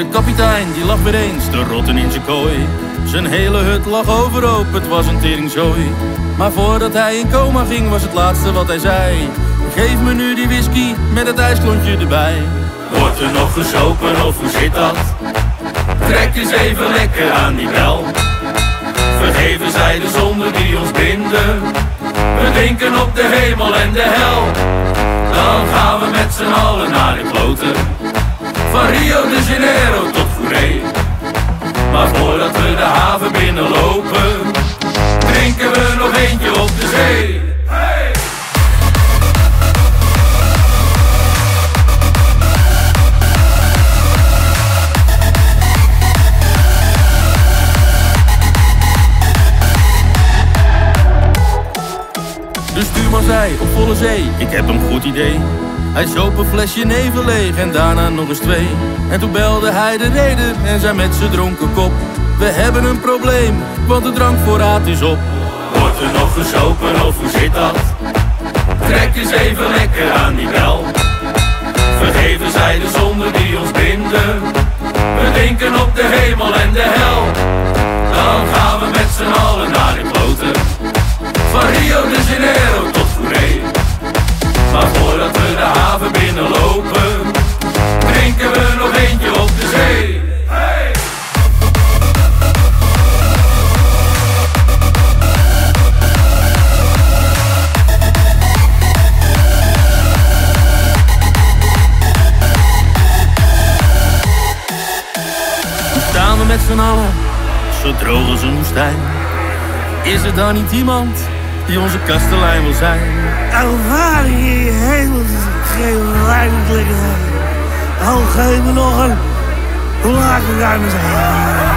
De kapitein die lag weer eens te rotten in zijn kooi. Zijn hele hut lag overhoop, het was een teringzooi. Maar voordat hij in coma ging was het laatste wat hij zei. Geef me nu die whisky met het ijsklontje erbij. Wordt er nog gezopen of hoe zit dat? Trek eens even lekker aan die bel. Vergeven zij de zonden die ons binden. We denken op de hemel en de hel. Dan gaan we met z'n allen naar de kloten. Van Rio de Janeiro tot Fouré. Maar voordat we de haven binnenlopen, drinken we nog eentje op de zee. De stuurman zei op volle zee, ik heb een goed idee. Hij zoop een flesje nevel leeg en daarna nog eens twee. En toen belde hij de reder en zei met zijn dronken kop. We hebben een probleem, want de drankvoorraad is op. Wordt er nog gezopen of hoe zit dat? Trek eens even lekker aan die bel. Vergeven zij de zonden die ons binden. We denken op de hemel en de hel. Met z'n allen, zo droog als een woestijn. Is er dan niet iemand die onze kastelein wil zijn? Ervaring in je hemel geen lijnlijk liggen. Oh, geef me nog een. Hoe laat we zijn?